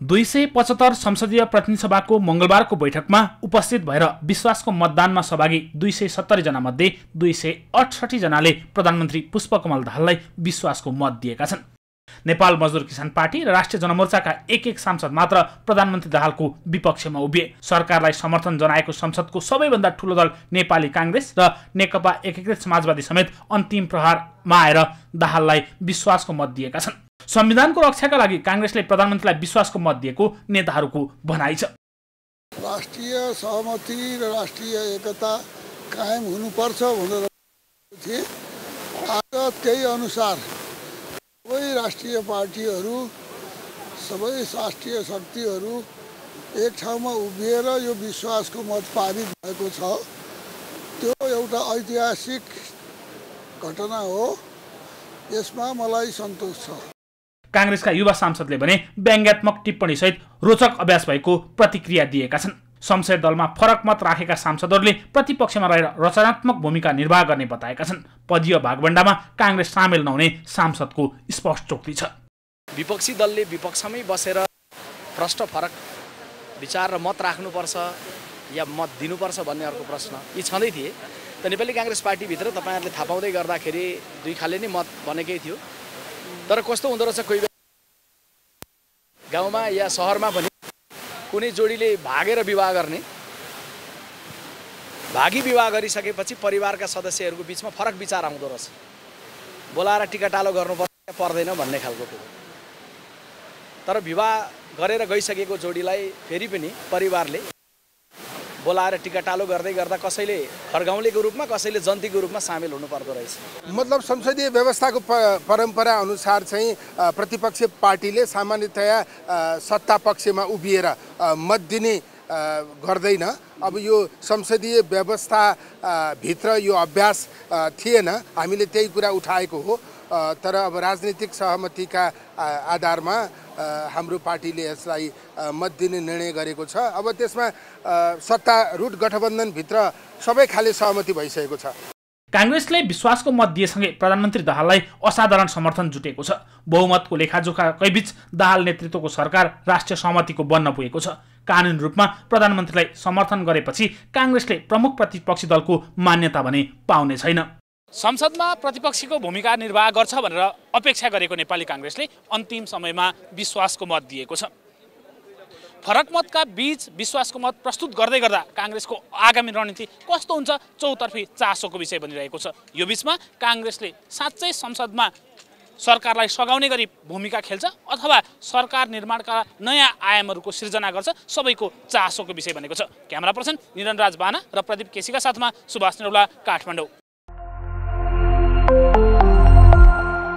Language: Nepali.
दुई सय पचहत्तर संसदीय प्रतिनिधि सभाको मङ्गलबारको बैठकमा उपस्थित भएर विश्वासको मतदानमा सहभागी दुई सय सत्तरीजना मध्ये दुई सय अठसठी जनाले प्रधानमन्त्री पुष्पकमल दाहाललाई विश्वासको मत दिएका छन्। नेपाल मजदुर किसान पार्टी र राष्ट्रिय जनमोर्चाका एक एक सांसद मात्र प्रधानमन्त्री दाहालको विपक्षमा उभिए। सरकारलाई समर्थन जनाएको संसदको सबैभन्दा ठूलो दल नेपाली काङ्ग्रेस र नेकपा एकीकृत समाजवादी समेत अन्तिम प्रहारमा आएर दाहाललाई विश्वासको मत दिएका छन्। संविधानको रक्षाका लागि काङ्ग्रेसले प्रधानमन्त्रीलाई विश्वासको मत दिएको नेताहरूको भनाइ छ। राष्ट्रिय सहमति र राष्ट्रिय एकता कायम हुनुपर्छ भनेर आज त्यही अनुसार सबै राष्ट्रिय पार्टीहरू सबै राष्ट्रिय शक्तिहरू एक ठाउँमा उभिएर यो विश्वासको मत पारित भएको छ। त्यो एउटा ऐतिहासिक घटना हो। यसमा मलाई सन्तोष छ। काङ्ग्रेसका युवा सांसदले भने व्यङ्ग्यात्मक टिप्पणीसहित रोचक अभ्यास भएको प्रतिक्रिया दिएका छन्। संसद दलमा फरक मत राखेका सांसदहरूले प्रतिपक्षमा रहेर रचनात्मक भूमिका निर्वाह गर्ने बताएका छन्। पदीय भागभण्डामा काङ्ग्रेस सामेल नहुने सांसदको स्पष्ट चोक्ति छ। विपक्षी दलले विपक्षमै बसेर प्रष्ट फरक विचार र मत राख्नुपर्छ या मत दिनुपर्छ भन्ने अर्को प्रश्न यी छँदै थिए। त नेपाली काङ्ग्रेस पार्टीभित्र तपाईँहरूले थाहा पाउँदै गर्दाखेरि दुई खाले नै मत बनेकै थियो। तर कस्तो हुँदो रहेछ कोही बेला? गाउँमा या सहरमा पनि कुनै जोडीले भागेर विवाह गर्ने भागी विवाह गरिसकेपछि परिवारका सदस्यहरूको बिचमा फरक विचार आउँदो रहेछ। बोलाएर टिकाटालो गर्नुपर्छ पर्दैन भन्ने खालको कुरो। तर विवाह गरेर गइसकेको जोडीलाई फेरि पनि परिवारले बोलाएर टिकाटालो गर्दै गर्दा कसैले फर्गाउँलेको रूपमा कसैले जन्तीको रूपमा सामेल हुनुपर्दो रहेछ। मतलब संसदीय व्यवस्थाको परम्परा अनुसार चाहिँ प्रतिपक्ष पार्टीले सामान्यतया सत्ता पक्षमा उभिएर मत दिने गर्दैन। अब यो संसदीय व्यवस्था भित्र यो अभ्यास थिएन। हामीले त्यही कुरा उठाएको हो। तर अब राजनीतिक सहमतिका आधारमा हाम्रो पार्टीले यसलाई मत दिने निर्णय गरेको छ। अब त्यसमा सत्तारूढ गठबन्धनभित्र सबै खाले सहमति भइसकेको छ। काङ्ग्रेसले विश्वासको मत दिएसँगै प्रधानमन्त्री दाहाललाई असाधारण समर्थन जुटेको छ। बहुमतको लेखाजोखाकै बीच दाहाल नेतृत्वको सरकार राष्ट्रिय सहमतिको बन्न पुगेको छ। कानुन रूपमा प्रधानमन्त्रीलाई समर्थन गरेपछि काङ्ग्रेसले प्रमुख प्रतिपक्षी दलको मान्यता भने पाउने छैन। संसदमा प्रतिपक्षीको भूमिका निर्वाह गर्छ भनेर अपेक्षा गरेको नेपाली काङ्ग्रेसले अन्तिम समयमा विश्वासको मत दिएको छ। फरक मतका बीच विश्वासको मत प्रस्तुत गर्दै गर्दा काङ्ग्रेसको आगामी रणनीति कस्तो हुन्छ चौतर्फी चासोको विषय बनिरहेको छ। यो बिचमा काङ्ग्रेसले साँच्चै संसदमा सरकारलाई सघाउने गरी भूमिका खेल्छ अथवा सरकार निर्माणका नयाँ आयामहरूको सिर्जना गर्छ सबैको चासोको विषय बनेको छ। क्यामेरा पर्सन निरन राज बाना र प्रदीप केसीका साथमा सुभाष निरौला काठमाडौँ।